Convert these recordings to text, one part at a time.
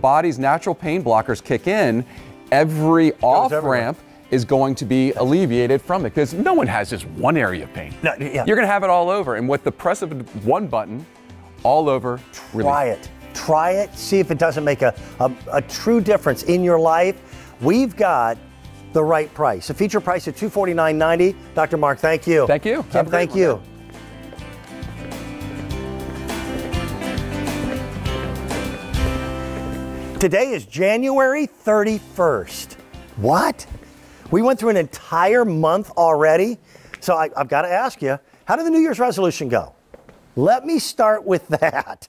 body's natural pain blockers kick in, every off ramp is going to be alleviated from it because no one has just one area of pain. No, yeah. You're going to have it all over. And with the press of one button, all over, relief. Try it. Try it. See if it doesn't make a, a, a true difference in your life. We've got the right price. A feature price at $249.90. Dr. Mark, thank you. Thank you. Kim, thank you. Today is January 31st. What? We went through an entire month already. So I, I've got to ask you, how did the New Year's resolution go? Let me start with that.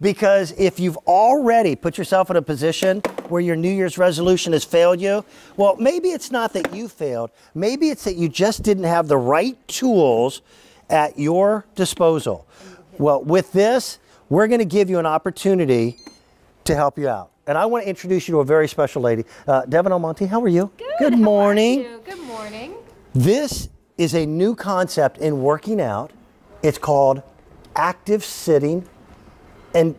Because if you've already put yourself in a position where your New Year's resolution has failed you, well, maybe it's not that you failed. Maybe it's that you just didn't have the right tools at your disposal. Well, with this, we're going to give you an opportunity to help you out. And I want to introduce you to a very special lady. Uh, Devin Almonte, how are you? Good. how are morning. you? Good morning. This is a new concept in working out. It's called active sitting and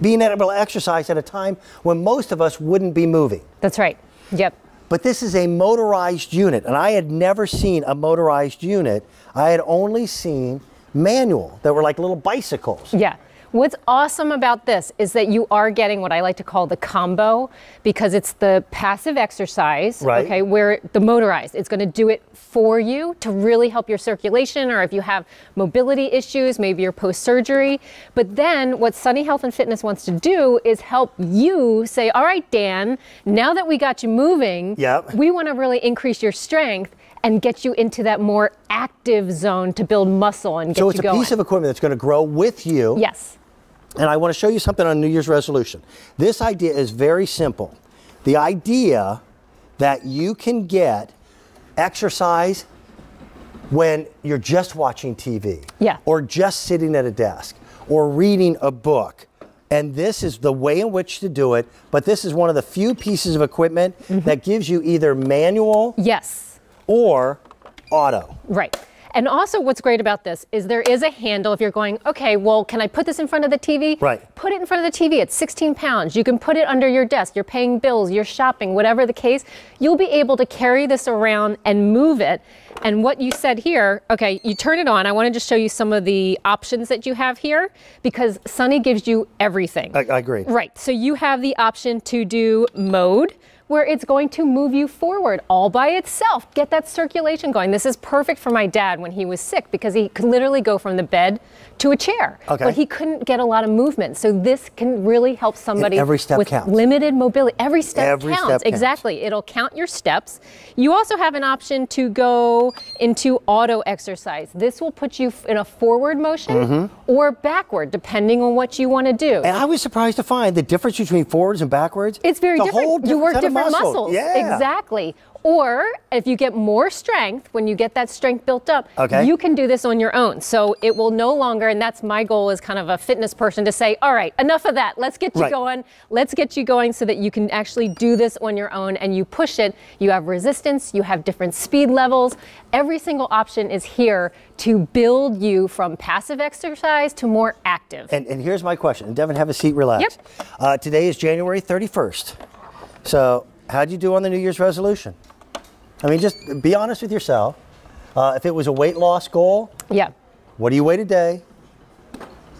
being able to exercise at a time when most of us wouldn't be moving. That's right. Yep. But this is a motorized unit, and I had never seen a motorized unit. I had only seen manual that were like little bicycles. Yeah. What's awesome about this is that you are getting what I like to call the combo because it's the passive exercise, Right. okay, where the motorized, it's going to do it for you to really help your circulation or if you have mobility issues, maybe you're post surgery. But then what Sunny Health and Fitness wants to do is help you say, "All right, Dan, now that we got you moving, Yep. we want to really increase your strength." And get you into that more active zone to build muscle and get So it's you a going. piece of equipment that's going to grow with you. yes. And I want to show you something on New Year's resolution. This idea is very simple. The idea that you can get exercise when you're just watching TV, Yeah. or just sitting at a desk, or reading a book. And this is the way in which to do it. But this is one of the few pieces of equipment mm-hmm. that gives you either manual Yes. Or auto. Right. And also, what's great about this is there is a handle. If you're going, okay, well, can I put this in front of the TV? Right. Put it in front of the TV. It's 16 pounds. You can put it under your desk. You're paying bills, you're shopping, whatever the case. You'll be able to carry this around and move it. And what you said here, okay, you turn it on. I want to just show you some of the options that you have here because Sunny gives you everything. I, I agree. Right. So you have the option to do mode where it's going to move you forward all by itself. Get that circulation going. This is perfect for my dad when he was sick because he could literally go from the bed to a chair. Okay. But he couldn't get a lot of movement. So this can really help somebody every step with counts. limited mobility. Every step Every counts. step counts. Exactly. It'll count your steps. You also have an option to go into auto exercise. This will put you in a forward motion Mm-hmm. or backward depending on what you want to do. And I was surprised to find the difference between forwards and backwards. It's very a different. Whole you work of different muscle. muscles. Yeah. Exactly. Or if you get more strength, when you get that strength built up, Okay. you can do this on your own. So it will no longer, and that's my goal as kind of a fitness person to say, all right, enough of that. Let's get you Right. going. Let's get you going so that you can actually do this on your own and you push it. You have resistance, you have different speed levels. Every single option is here to build you from passive exercise to more active. And, and here's my question. And Devin, have a seat, relax. Yep. Uh, today is January 31st. So, how'd you do on the New Year's resolution? I mean, just be honest with yourself. Uh, if it was a weight loss goal, yeah. what do you weigh today?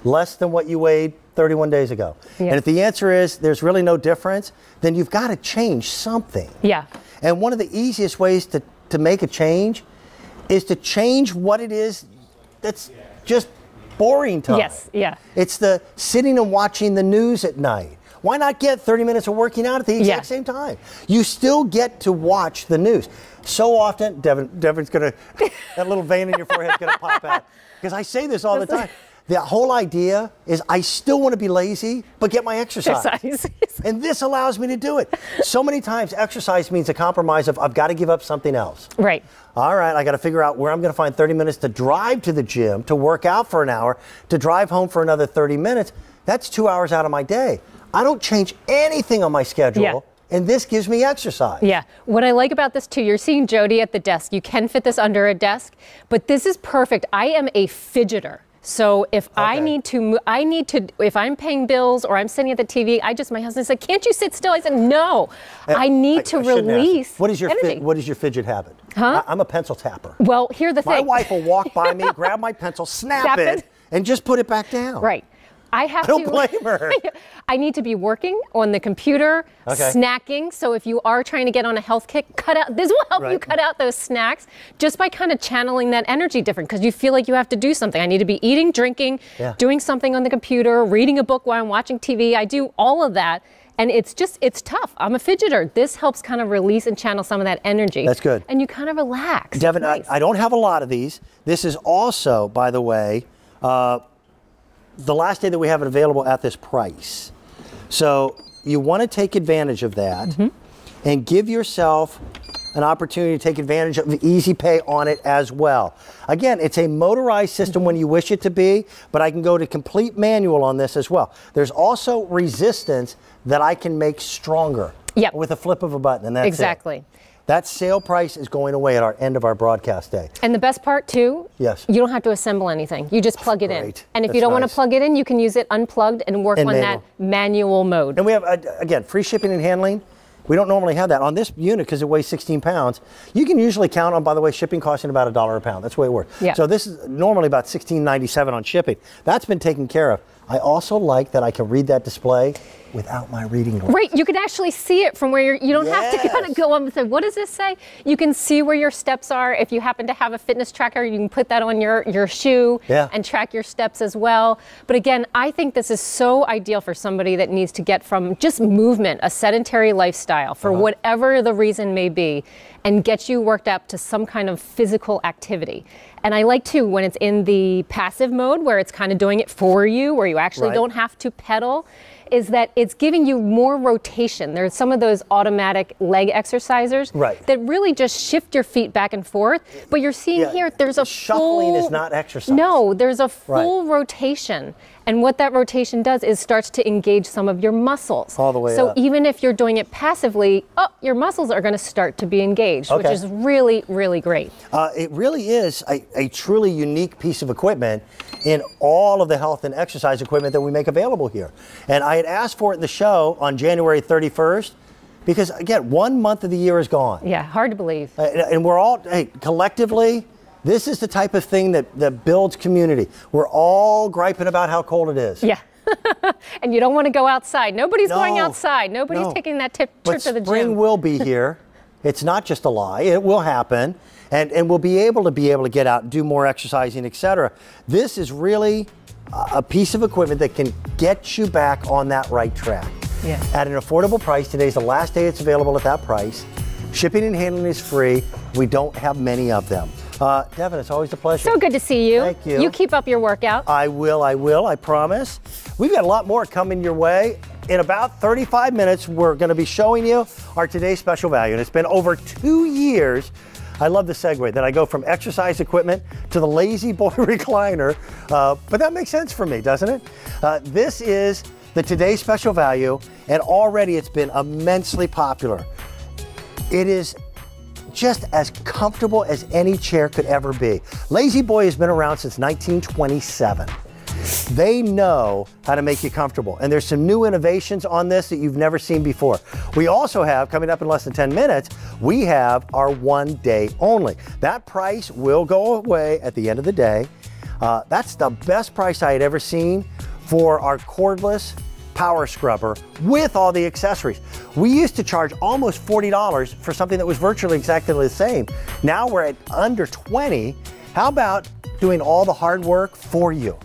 Less than what you weighed 31 days ago. Yeah. And if the answer is there's really no difference, then you've got to change something. Yeah. And one of the easiest ways to, to make a change is to change what it is that's just boring time. Yes. Yeah. It's the sitting and watching the news at night. Why not get 30 minutes of working out at the exact Yeah. same time? You still get to watch the news. So often, Devin, Devin's gonna, that little vein in your forehead's gonna pop out. Because I say this all the time. The whole idea is I still want to be lazy, but get my exercise. Exercise. And this allows me to do it. So many times, exercise means a compromise of I've got to give up something else. right. All right, I got to figure out where I'm going to find 30 minutes to drive to the gym, to work out for an hour, to drive home for another 30 minutes. That's two hours out of my day. I don't change anything on my schedule, Yeah. and this gives me exercise. Yeah. What I like about this too, you're seeing Jody at the desk. You can fit this under a desk, but this is perfect. I am a fidgeter. So if I need to, I need to, if I'm paying bills or I'm sitting at the TV, I just, my husband said, can't you sit still? I said, no, uh, I need to I release What is your fi- what is your fidget habit? Huh? I, am a pencil tapper. well, here's the My thing. My wife will walk by me, grab my pencil, snap, Snap it, it. and just put it back down. Right. I have I don't to. blame her. I need to be working on the computer, Okay. snacking. So if you are trying to get on a health kick, cut out. This will help you cut out those snacks just by kind of channeling that energy different because you feel like you have to do something. I need to be eating, drinking, Yeah. doing something on the computer, reading a book while I'm watching TV. I do all of that. And it's just, it's tough. I'm a fidgeter. This helps kind of release and channel some of that energy. That's good. And you kind of relax. Devin, Nice. I, I don't have a lot of these. This is also, by the way, uh, the last day that we have it available at this price. So you want to take advantage of that Mm-hmm. and give yourself an opportunity to take advantage of Easy Pay on it as well. Again, it's a motorized system when you wish it to be, but I can go to complete manual on this as well. There's also resistance that I can make stronger Yep. with a flip of a button, and that's it. That sale price is going away at our end of our broadcast day. And the best part too, Yes. you don't have to assemble anything. You just plug it in. Great. And if That's you don't want nice. to plug it in, you can use it unplugged and work And on manual. that manual mode. And we have, uh, again, free shipping and handling. We don't normally have that. On this unit, because it weighs 16 pounds, you can usually count on, by the way, shipping costing about a dollar a pound. That's the way it works. Yeah. So this is normally about 16.97 on shipping. That's been taken care of. I also like that I can read that display without my reading glasses. Right, you can actually see it from where you're, you don't have to kind of go up and say, what does this say? You can see where your steps are. If you happen to have a fitness tracker, you can put that on your, your shoe Yeah. and track your steps as well. But again, I think this is so ideal for somebody that needs to get from just movement, a sedentary lifestyle, for Uh-huh. whatever the reason may be, and get you worked up to some kind of physical activity. And I like too when it's in the passive mode where it's kind of doing it for you, where you actually Right. don't have to pedal is that it's giving you more rotation. There's some of those automatic leg exercisers Right. that really just shift your feet back and forth. But you're seeing Yeah, here, there's a shuffling is not exercise. No, there's a Right. full rotation. And what that rotation does is starts to engage some of your muscles. All the way so up. even if you're doing it passively, oh, your muscles are going to start to be engaged, which is really, really great. Uh, it really is a, a truly unique piece of equipment in all of the health and exercise equipment that we make available here. And I had asked for it in the show on January 31st because, again, one month of the year is gone. Yeah, hard to believe. Uh, And and we're all, hey, collectively, this is the type of thing that, that builds community. We're all griping about how cold it is. Yeah. and you don't want to go outside. Nobody's going outside. Nobody's no. taking that tip, But trip to the gym. spring will be here. It's not just a lie. It will happen. And, and we'll be able to be able to get out and do more exercising, et cetera. This is really a a piece of equipment that can get you back on that right track. Yeah. At an affordable price. Today's the last day it's available at that price. Shipping and handling is free. We don't have many of them. Uh, Devin, it's always a pleasure. So good to see you. Thank you. You keep up your workout. I will, I will, I promise. We've got a lot more coming your way. In about 35 minutes, we're going to be showing you our today's special value. And it's been over two years. I love the segue that I go from exercise equipment to the La-Z-Boy recliner. Uh, but that makes sense for me, doesn't it? Uh, this is the today's special value, and already it's been immensely popular. It is just as comfortable as any chair could ever be. La-Z-Boy has been around since 1927. They know how to make you comfortable. And there's some new innovations on this that you've never seen before. We also have, coming up in less than 10 minutes, we have our one day only. That price will go away at the end of the day. Uh, that's the best price I had ever seen for our cordless power scrubber with all the accessories. We used to charge almost $40 for something that was virtually exactly the same. Now we're at under 20. How about doing all the hard work for you?